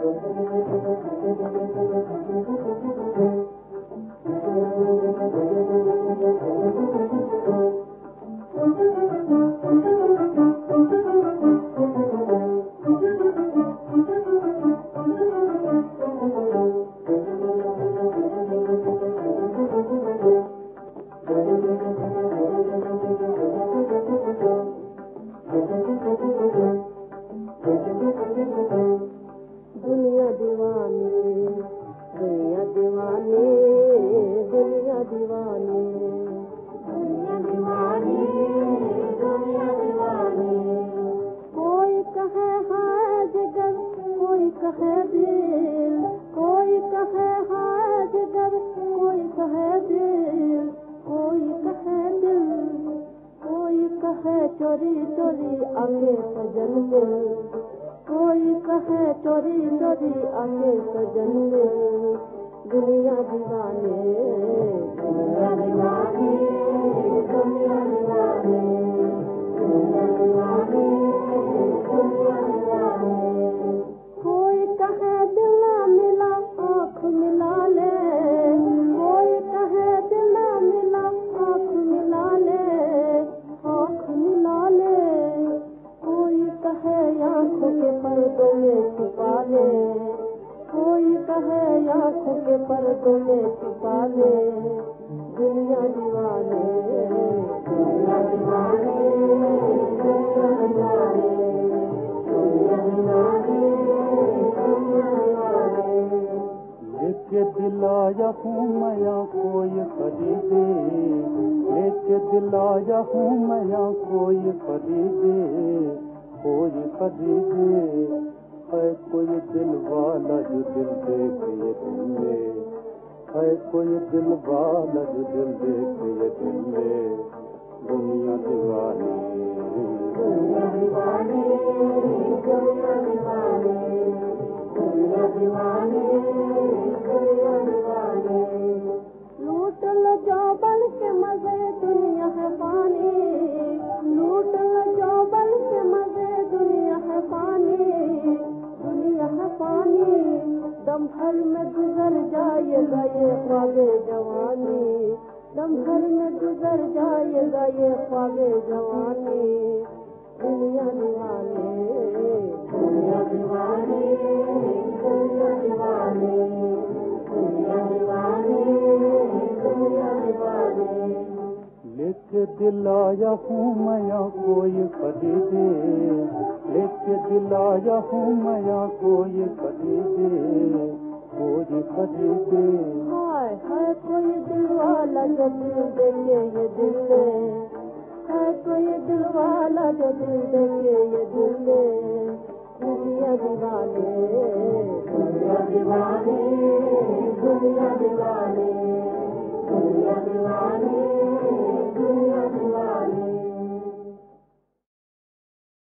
दुनिया चोरी चोरी आगे कहे चोरी चोरी आगे मिल दुनिया दीवाने आँखों के पर्दों में छुपा ले दुनिया दीवाने दुनिया दीवाने दुनिया दीवाने दुनिया दीवाने। दिलाया हूँ मैं कोई खरीदे लेके दिलाया हूँ मैं कोई खरीदे कोई खरीदे कोई दिल जो दिल में दुनिया दीवानी भर में गुजर जाएगा ये ख्वाबे जवानी। दम भर में गुजर जाएगा ये ख्वाबे जवानी। दुनिया दीवानी दुनिया दीवानी दुनिया दीवानी दुनिया दीवानी दुनिया दीवानी। लेके दिलाया हूँ मैं कोई खरीदे लेके दिलाया हूँ मैं कोई खरीदे हाय हाय कोई कोई जो दुनिया दुनिया दीवानी दुनिया दीवानी दुनिया दीवानी